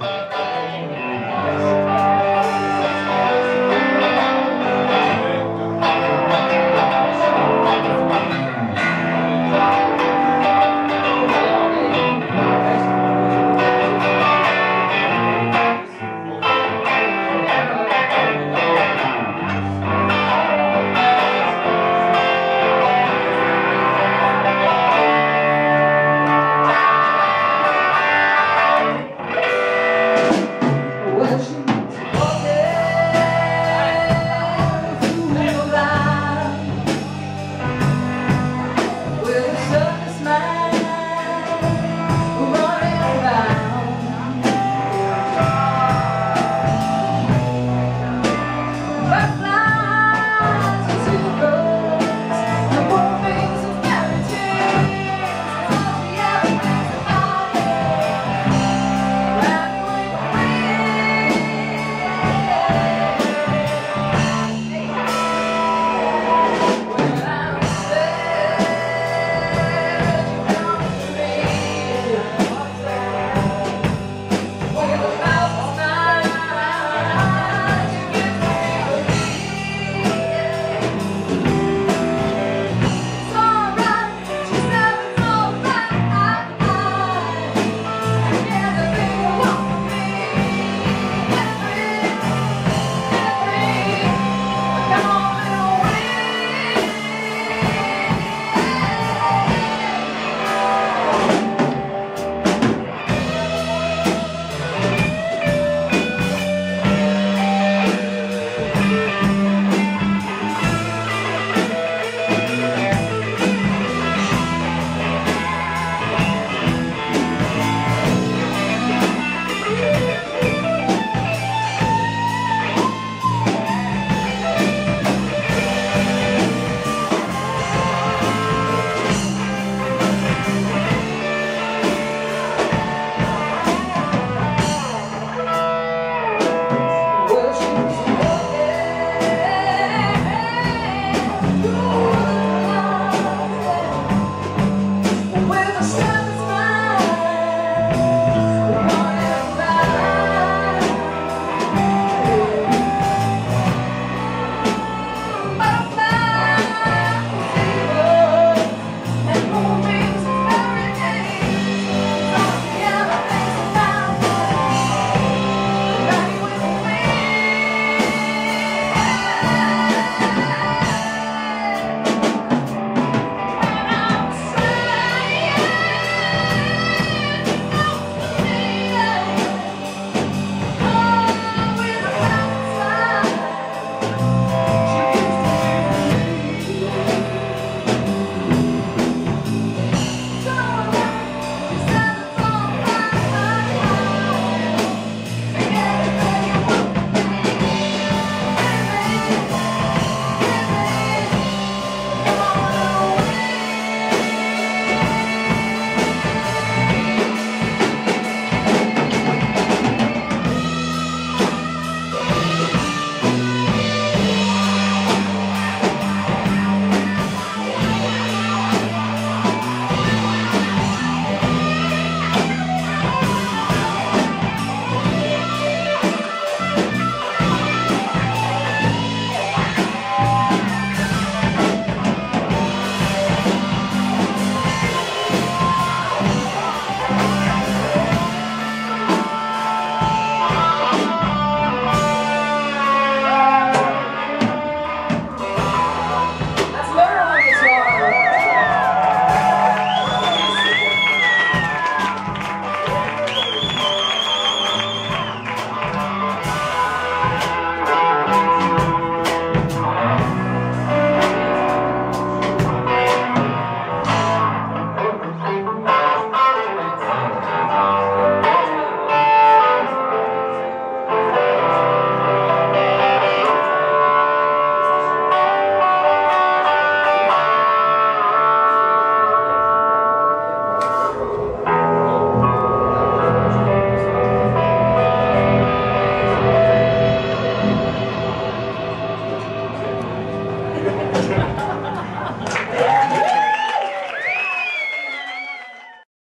Bye.